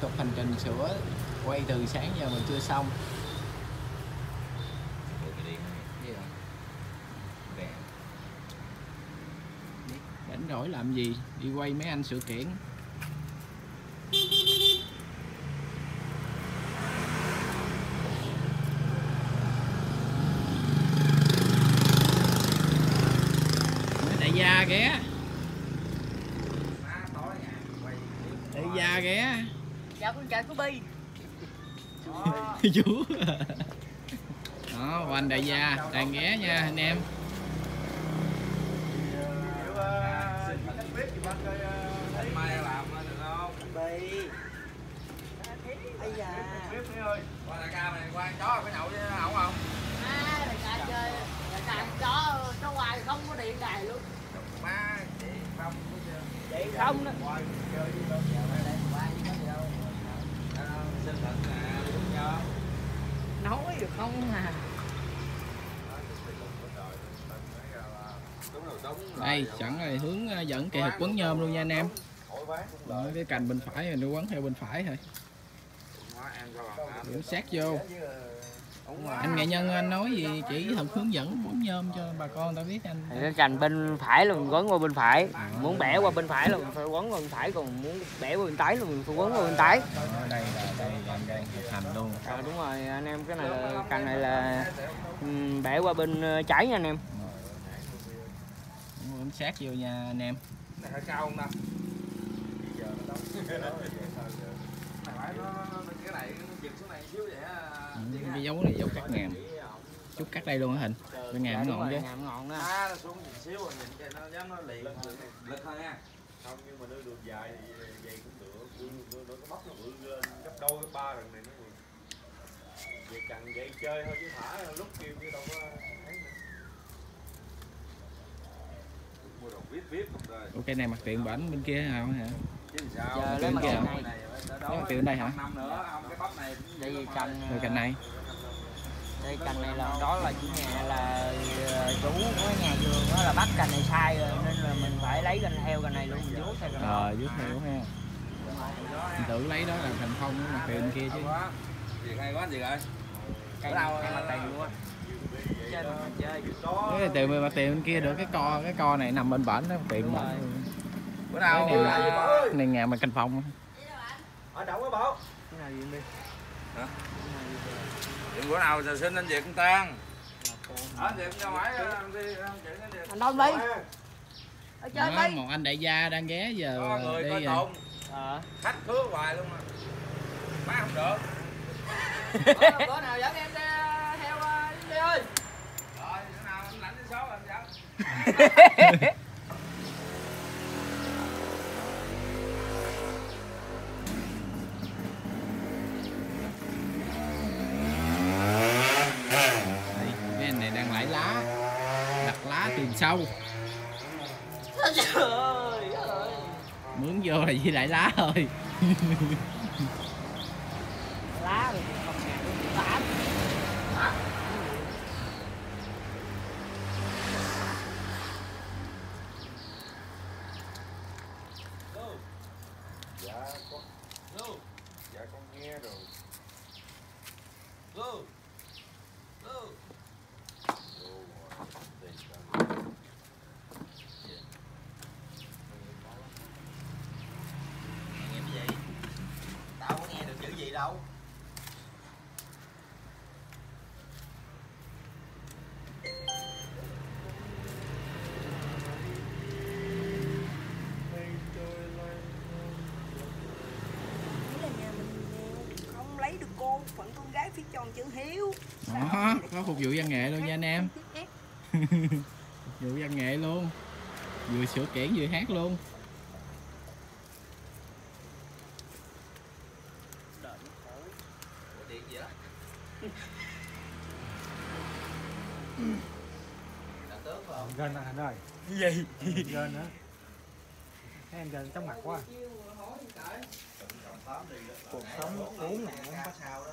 tục hành trình sửa quay từ sáng giờ mà chưa xong. Rảnh rỗi làm gì? Đi quay mấy anh sự kiện đại gia ghé đại gia ghé Dạ con chào cô Bi chú đó anh đại gia đang ghé nha anh em mai làm được không? Bi Ây da Qua đại ca mày qua chó có nhậu với ổng không? À, đại ca chơi Đại ca chó, chó hoài không có điện đài luôn Má chị không có? Vậy không đó Qua chơi với đâu Qua có gì đâu. Xin lệnh nè, đúng chưa? Nói được không à? Đúng rồi, đúng rồi. đây sẵn rồi hướng ờ, dẫn kệ hộp quấn nhôm luôn nha anh em. Đó, cái cành bên phải mình nó quấn theo bên phải thôi. Điểm sát vô. Anh nghệ nhân anh nói gì chỉ thật hướng dẫn quấn nhôm cho bà con ta biết anh. Thì cái cành bên phải là mình quấn qua bên phải. Muốn bẻ qua bên phải là mình phải quấn qua bên phải Còn muốn bẻ qua bên trái là mình phải quấn qua bên trái. Đó, đây là đang thực hành luôn. À, Đúng rồi anh em, cái này là cành này là bẻ qua bên ờ, trái nha anh em. Quấn sát vô nha anh em. Này hơi cao không ta? Này phải nó cái này nó giật xuống này xíu vậy á. Ừ, cái dấu này dấu cắt ngàm. Chút cắt đây luôn á hình. Cái ngàm ngọn chứ. ngàm ngọn đó. À, nó xuống một xíu rồi nhìn cho nó dám nó liền. Lực hơn nha. không nhưng mà nó đường dài thì vậy cũng nó, nó, nó có bắp nó bự lên gấp đôi gấp ba lần này nó còn vậy cần vậy chơi thôi chứ thả lúc kêu chứ đâu có ấy. Mua đồ ok này mặt tiện bển bên kia hả hả Chứ sao? Giờ lấy mặt tiền này Lấy mặt tiền ở đây hả? Năm nữa không cái bắp này Đây cành rồi cạnh này đây cành này là đó là chủ nhà là ờ, chủ của nhà vườn đó là bắt cành này sai rồi nên là mình phải lấy cành theo cành này luôn mình vuốt theo cành này ờ dưới theo ha mình tự lấy đó là thành mặt tiện bên kia chứ quá. Gì hay quá gì rồi? Ở đâu, cây mặt tiền luôn mà cái tiền mặt tiện bên kia được cái co cái co này nằm bên bển đó Đúng bển. Bữa cái nào này là cái này nhà mà canh phong ở bảo cái nào gì đi Hả? Cái? Chuyện bữa nào giờ xin anh Việt con Tan. Ở Việt cho mãi đi chuyện anh đâu đi ở chơi đó, đi một anh đại gia đang ghé giờ đi coi rồi. Ờ khách khứa hoài luôn mà. Má không được. bữa nào dẫn em đi theo đi ơi Rồi, bữa nào anh lãnh số anh dẫn. Đây, mướn vô là chỉ lãi lá thôi lá rồi không nhà cũng tám dạ con dạ con nghe rồi. Go. Nghe cái gì? Tao có nghe được chữ gì đâu. Nghĩ là nhà mình nghèo, không lấy được cô phận con gái phía tròn chữ hiếu. Đó có phục vụ văn nghệ luôn nha anh em. Phục vụ văn nghệ luôn. Vừa sửa kiển vừa hát luôn điện gì đó? Đã phải không? Gần anh ơi cái gì Gần nữa Thấy em gần trong mặt quá Cuộc sống uống nè Sao đó?